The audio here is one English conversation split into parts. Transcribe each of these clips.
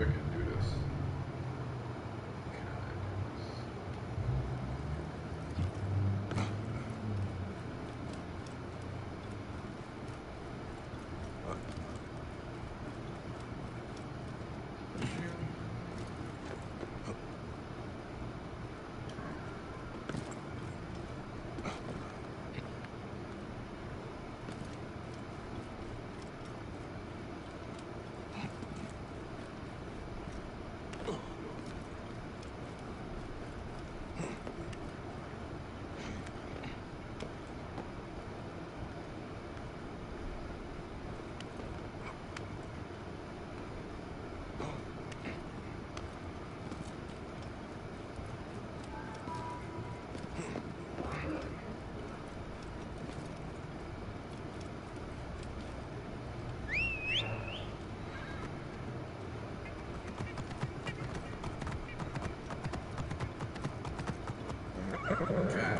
If I can do this. Can I do this? God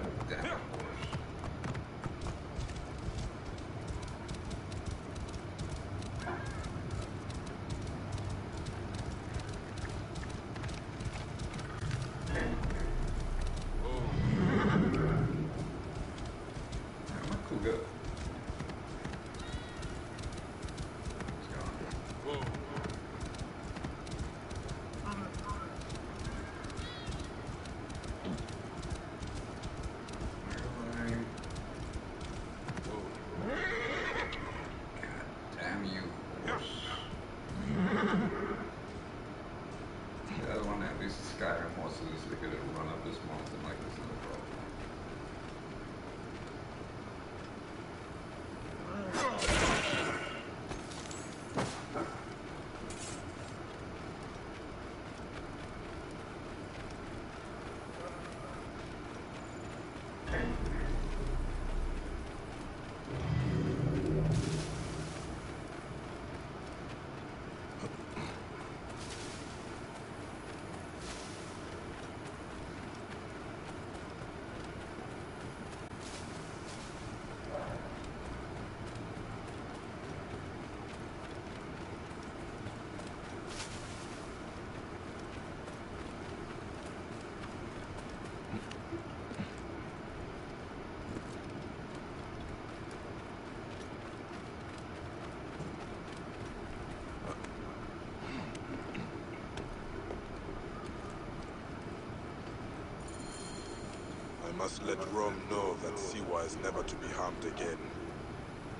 must let Rome know that Siwa is never to be harmed again.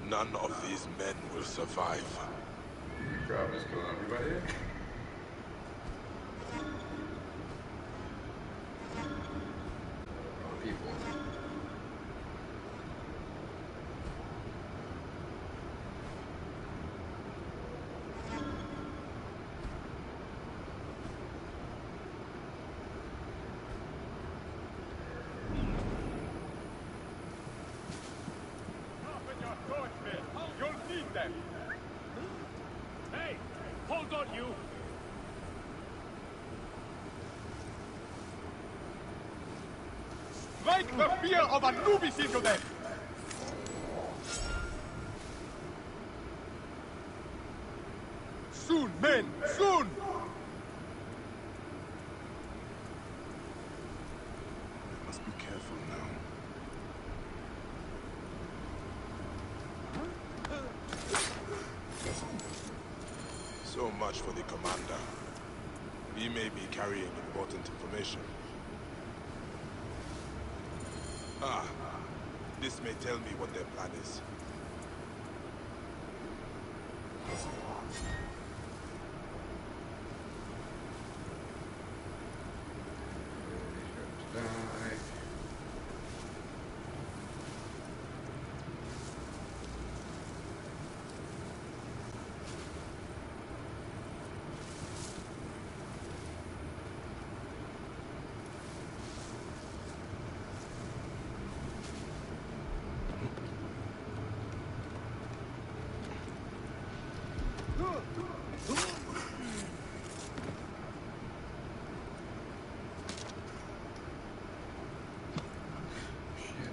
None of these men will survive. Is killing everybody. Oh, people. Sharpen your swords, men. You'll need them. Hey, hold on, you. The fear of Anubis into them. Soon, men, soon. Must be careful now. So much for the commander. May be carrying important information. Ah, this may tell me what their plan is. Die. Shit.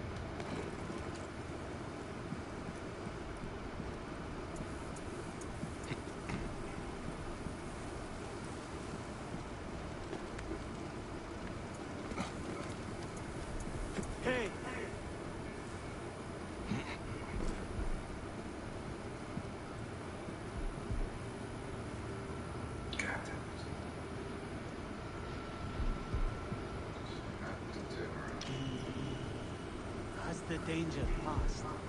Hey, God damn it. Just have to do it. Has the danger passed?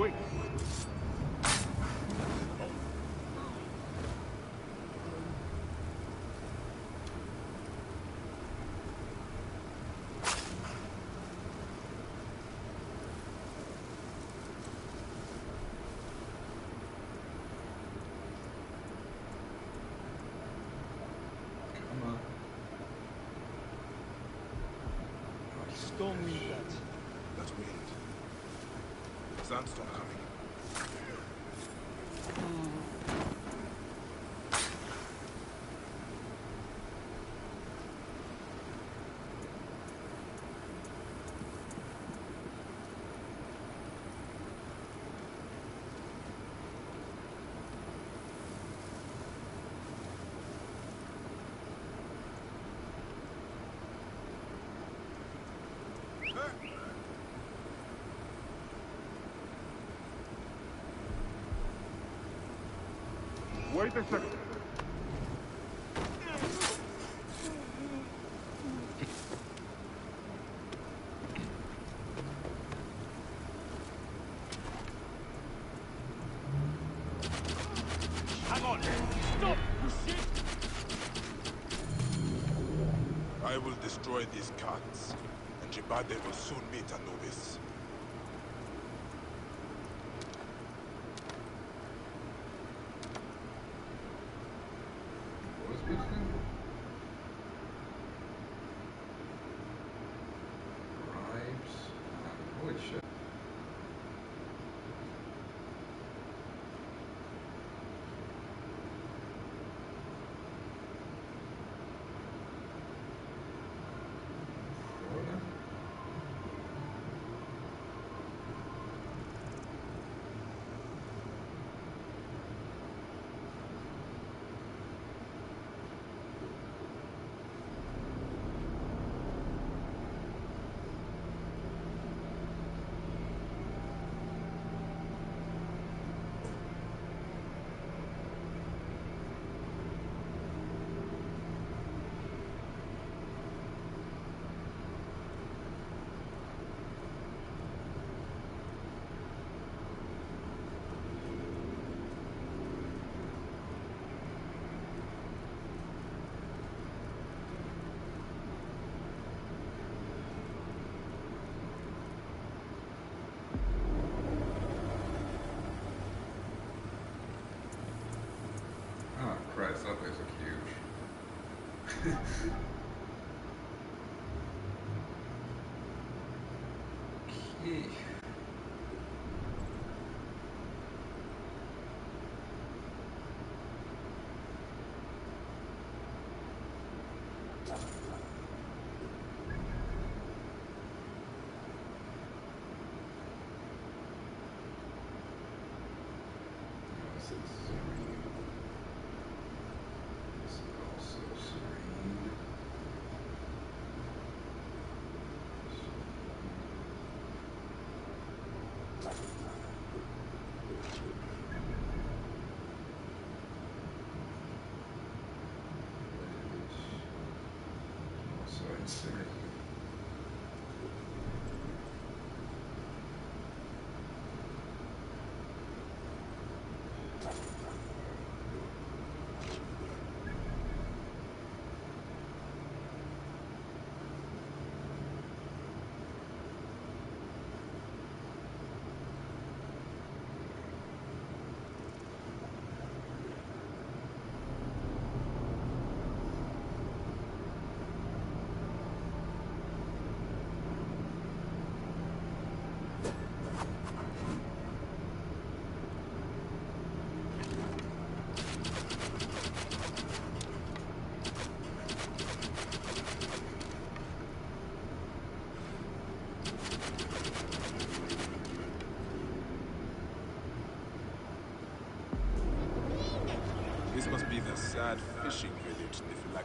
Wait. Come on. Storm wind guts. That. Sandstorm coming. Wait a second. Hang on! Stop! You shit! I will destroy these cats, and Jibade will soon meet Anubis. That place look huge. okay. This is serene. This is also serene. Also sad fishing village if you like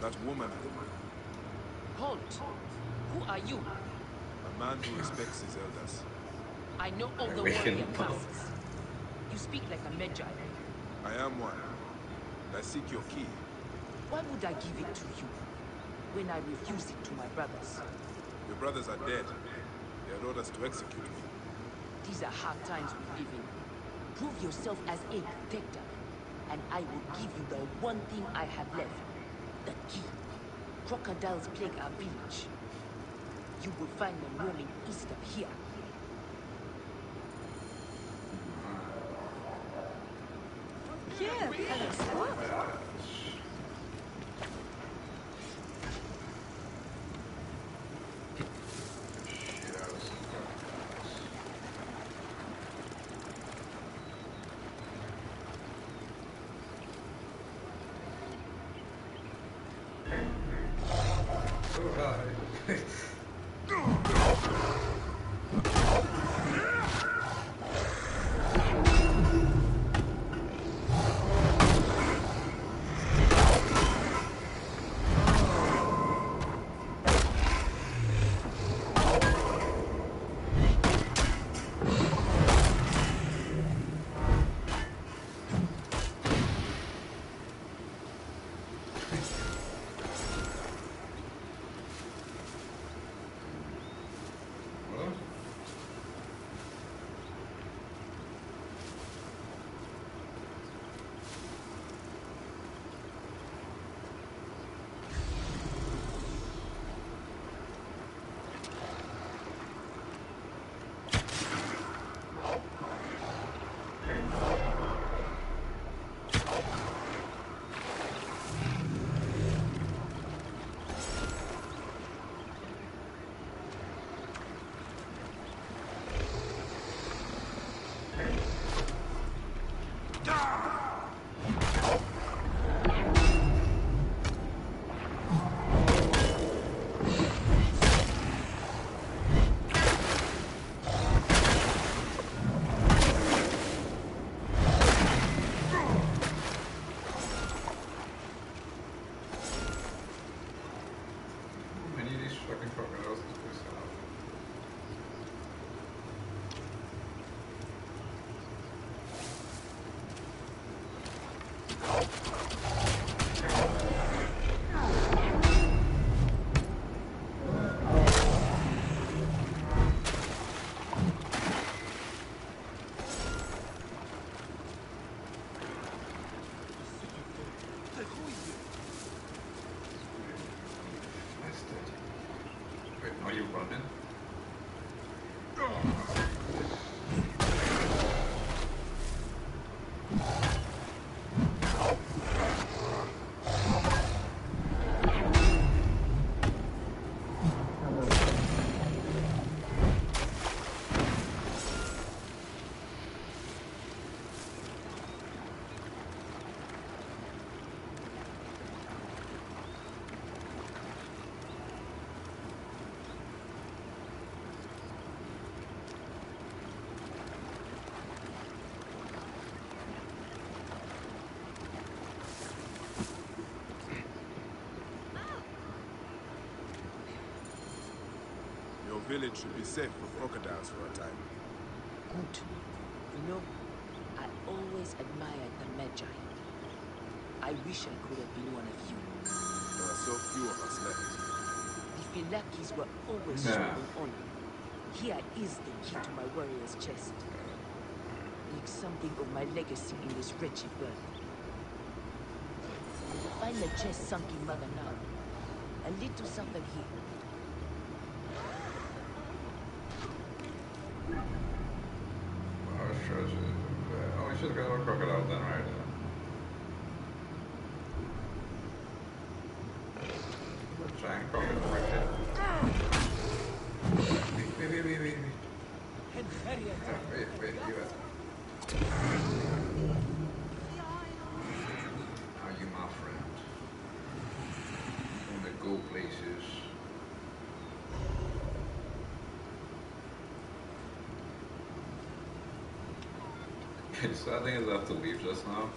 that woman Halt! Who are you? a man who respects his elders. I know all the We can warrior know. classes. You speak like a Medjay. I am one. And I seek your key. Why would I give it to you when I refuse it to my brothers? Your brothers are dead. They had orders to execute me. These are hard times we live in. Prove yourself as a protector, and I will give you the one thing I have left. The key. Crocodiles plague our village. You will find them roaming east of here. Village should be safe from crocodiles for a time. Good. You know, I always admired the Medjay. I wish I could have been one of you. There are so few of us left. The Filakis were always Nah. showing honor. Here is the key to my warrior's chest. Make something of my legacy in this wretched world. Find the chest sunk in Mother now. A little south of here. Oh, sure. Oh, we should have got a crocodile then, right? A giant crocodile right there. Wait, wait, wait, wait, wait. wait. Oh, wait, wait, you. Are you my friend? Want to go places? Okay, so I think I have to leave just now.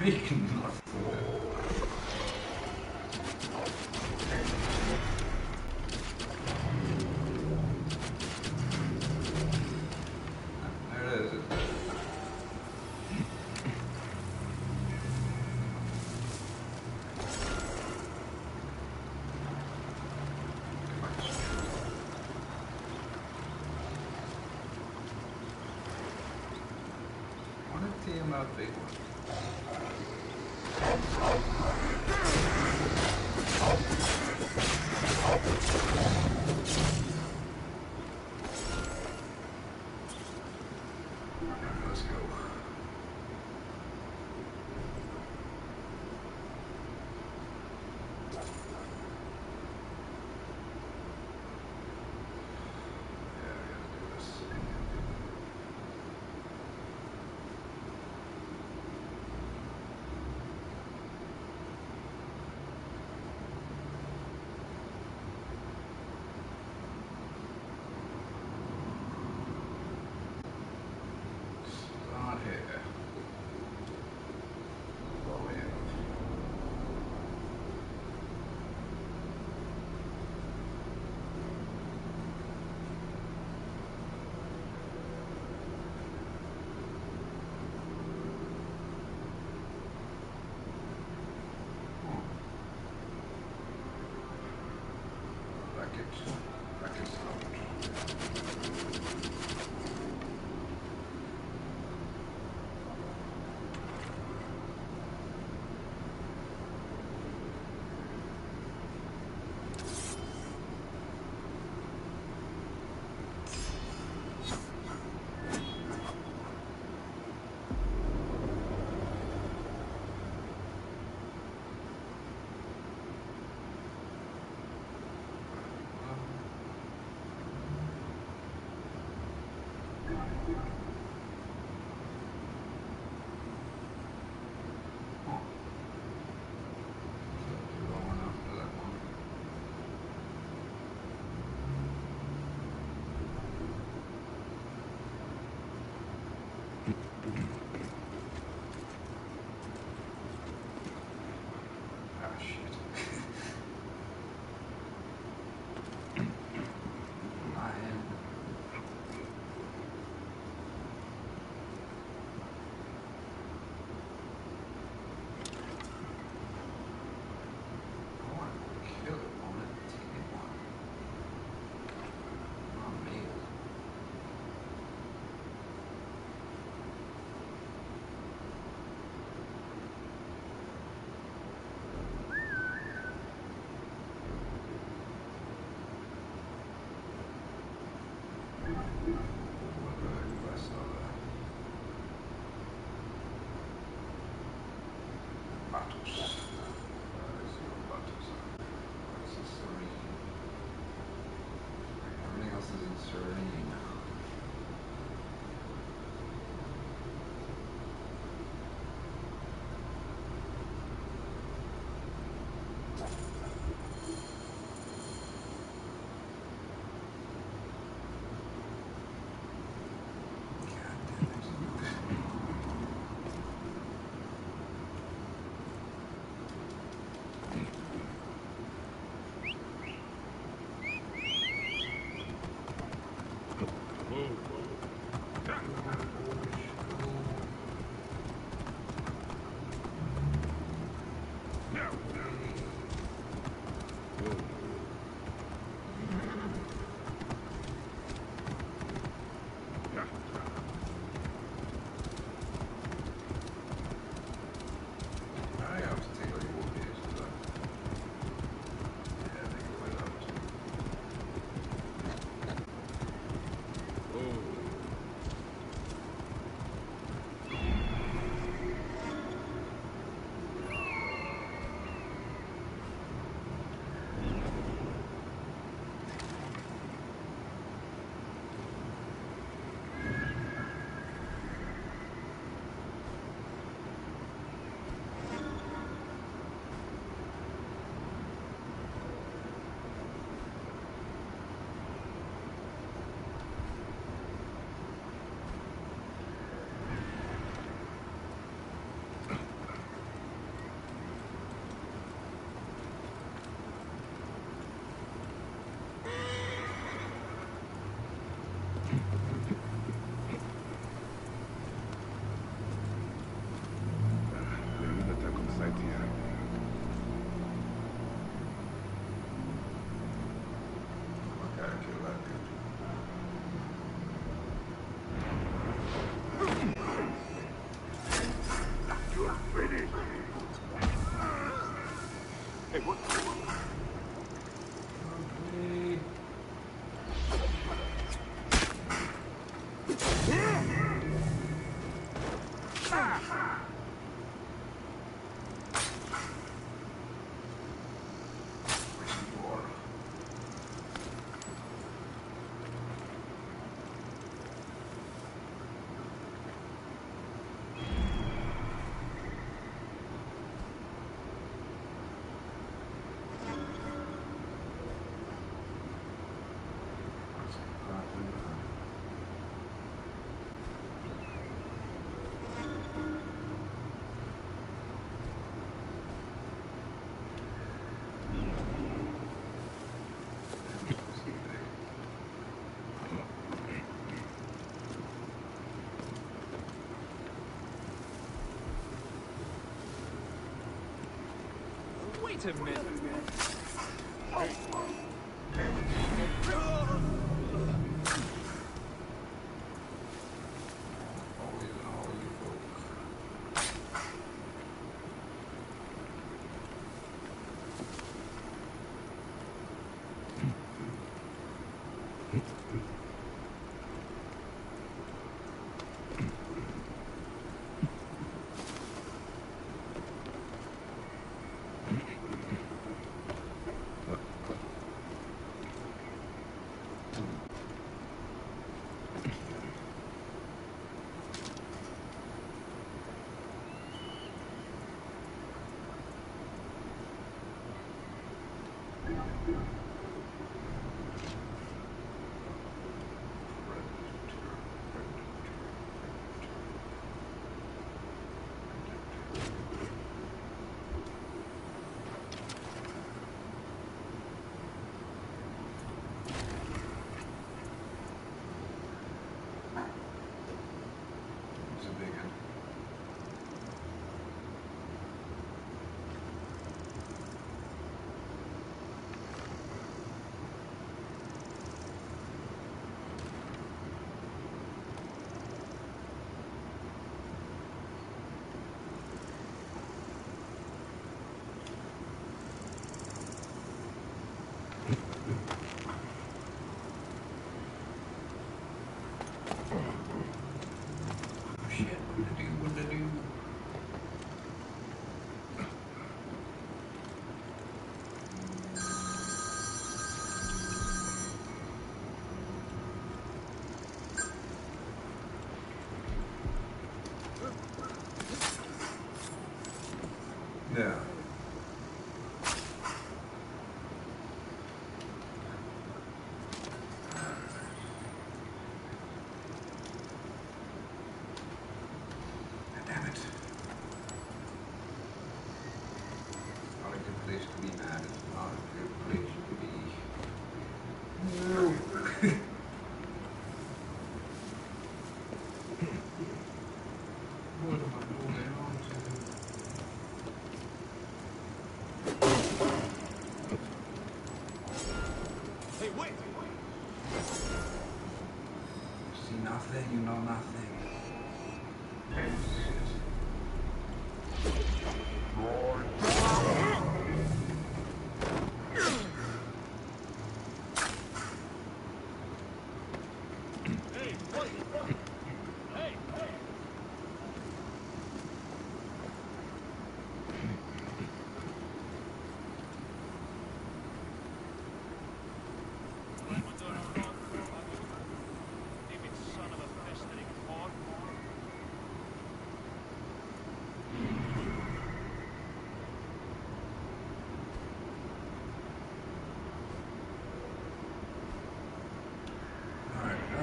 Of it. Freaking nuts. There it is. Want to team out big one. Let's go. It. Attack on site here. I gotta kill that dude. War. Wait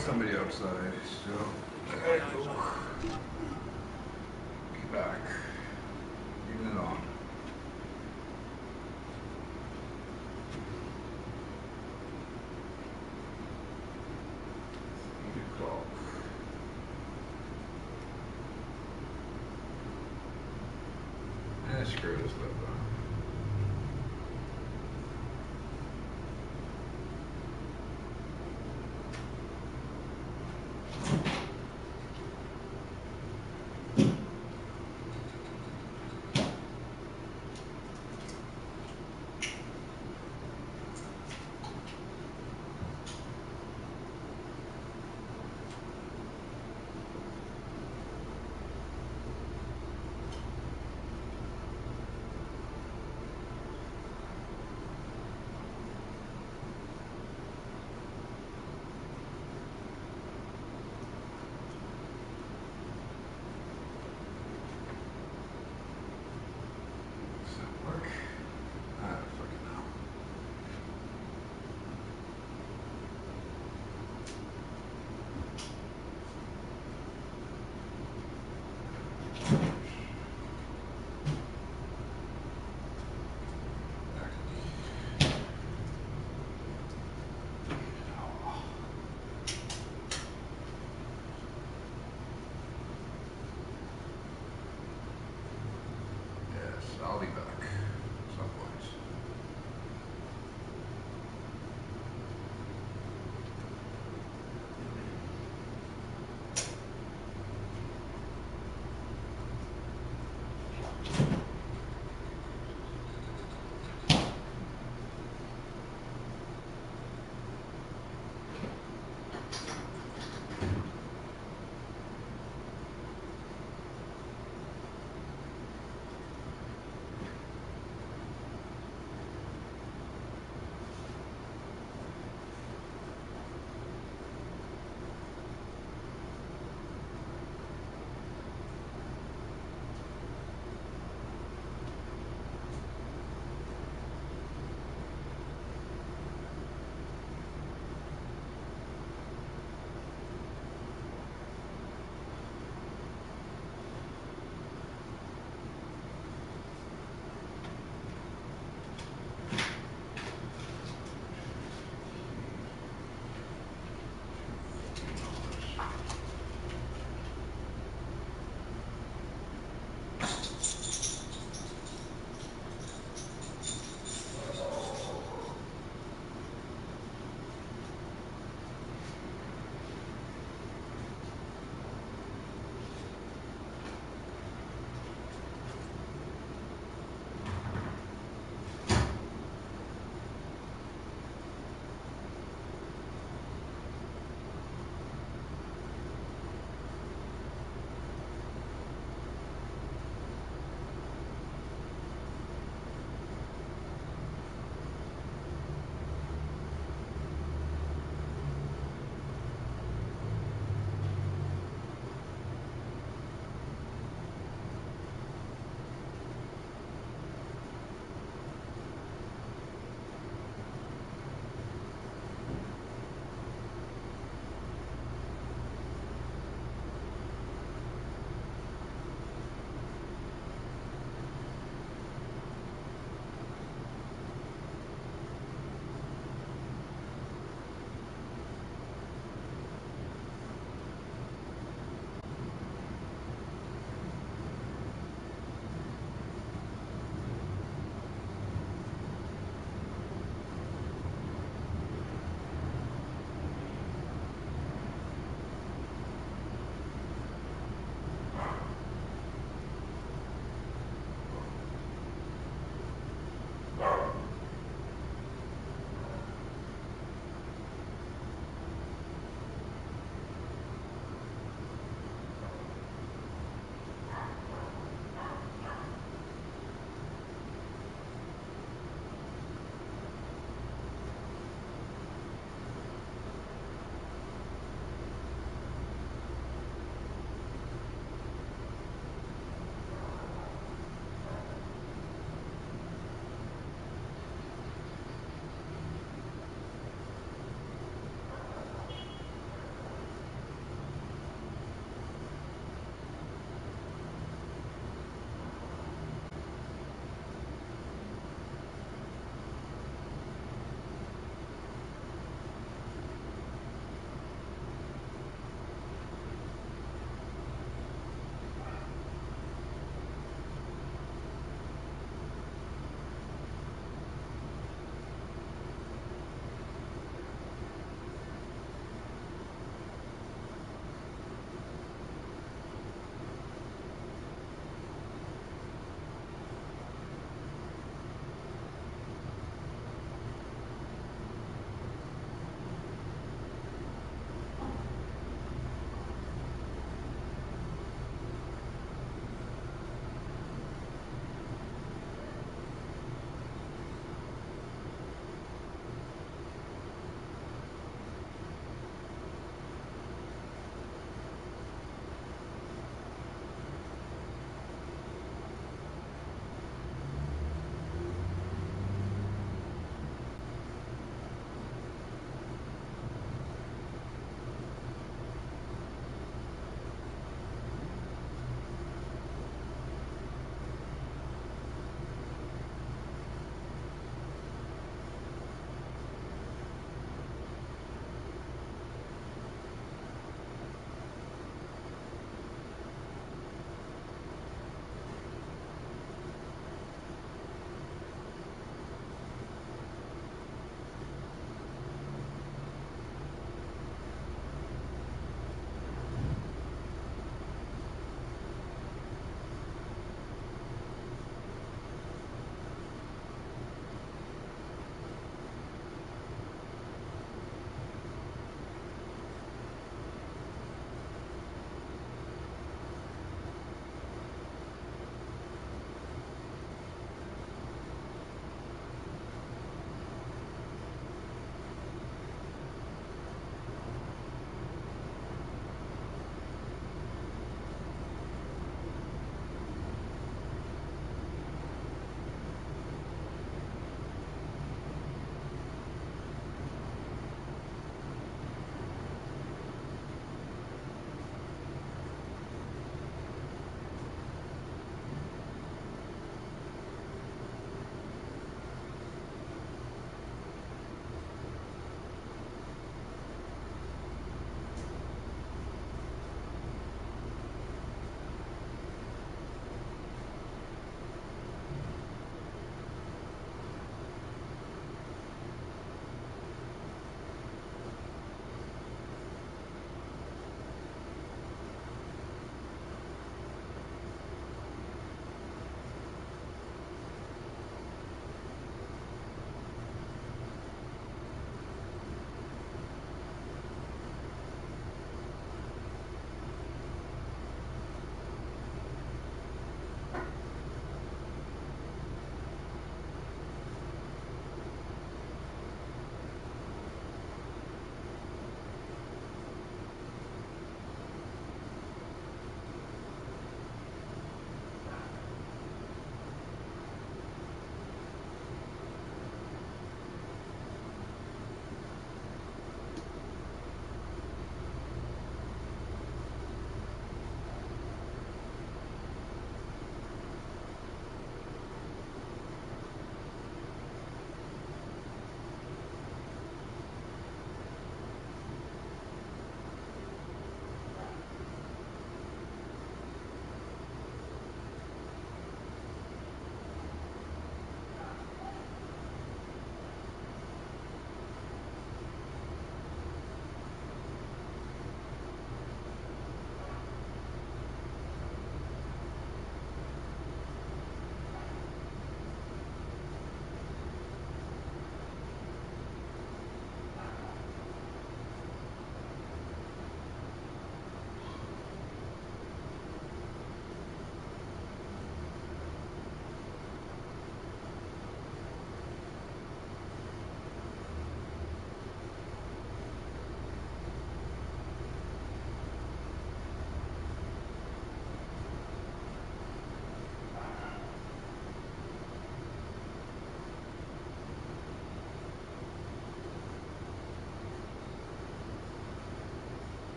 somebody outside still.